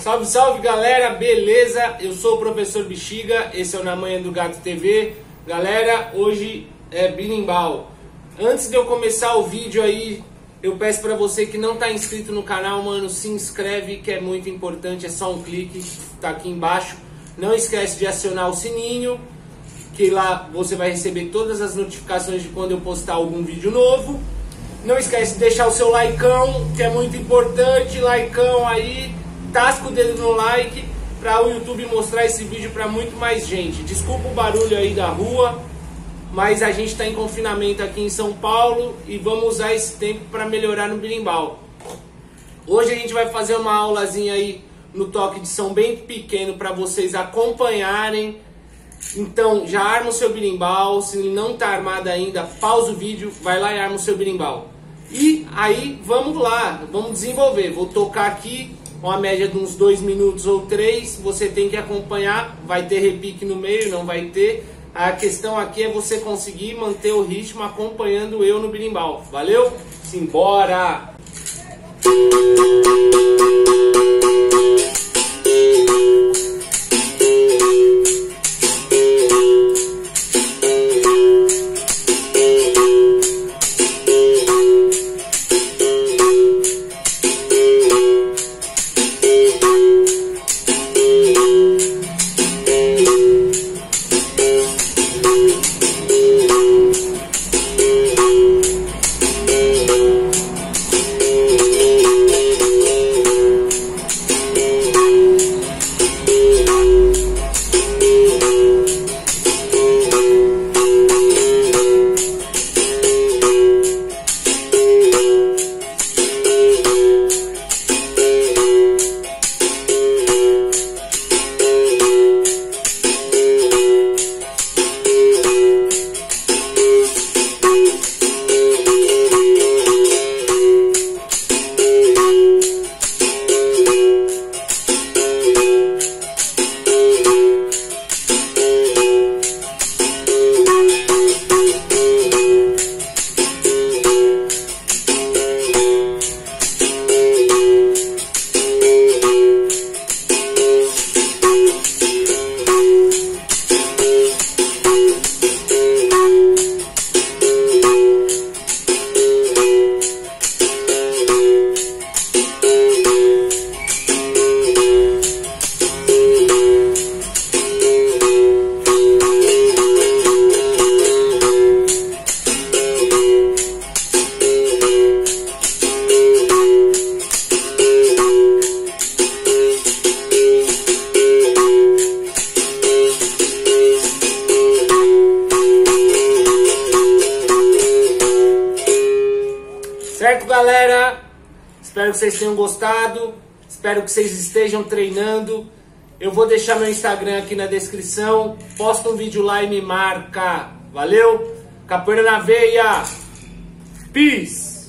Salve, salve galera, beleza? Eu sou o professor Bexiga, esse é o Na Manhã do Gato TV. Galera, hoje é birimbau. Antes de eu começar o vídeo aí, eu peço para você que não tá inscrito no canal, mano, se inscreve que é muito importante, é só um clique, tá aqui embaixo. Não esquece de acionar o sininho, que lá você vai receber todas as notificações de quando eu postar algum vídeo novo. Não esquece de deixar o seu likeão, que é muito importante, likeão aí, tasca o dedo no like para o YouTube mostrar esse vídeo para muito mais gente. Desculpa o barulho aí da rua, mas a gente está em confinamento aqui em São Paulo e vamos usar esse tempo para melhorar no birimbau. Hoje a gente vai fazer uma aulazinha aí no toque de som bem pequeno para vocês acompanharem. Então já arma o seu birimbau, se não está armado ainda, pausa o vídeo, vai lá e arma o seu birimbau. E aí vamos lá, vamos desenvolver. Vou tocar aqui uma média de uns dois minutos ou três, você tem que acompanhar, vai ter repique no meio, não vai ter. A questão aqui é você conseguir manter o ritmo acompanhando eu no birimbau. Valeu? Simbora! Certo, galera? Espero que vocês tenham gostado. Espero que vocês estejam treinando. Eu vou deixar meu Instagram aqui na descrição. Posta um vídeo lá e me marca. Valeu? Capoeira na veia. Peace.